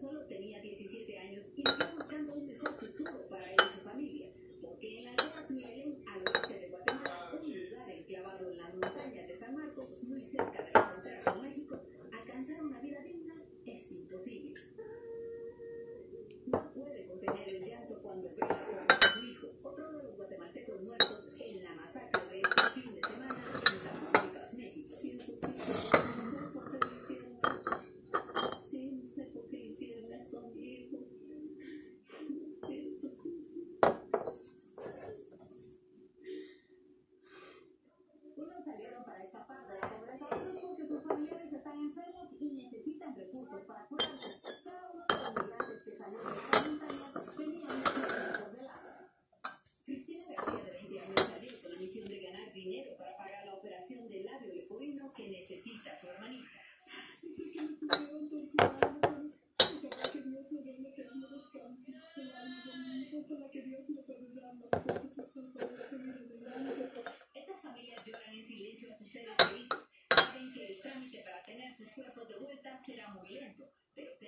solo tenía 17 años y vivía buscando un mejor futuro para él y su familia, porque en para escapar de la pobreza, porque sus familiares están enfermos y necesitan recursos para curarse. dinero para pagar la operación del labio leporino que necesita su hermanita. Estas familias lloran en silencio a sus seres queridos. Saben que el trámite para tener sus cuerpos de vuelta será muy lento, pero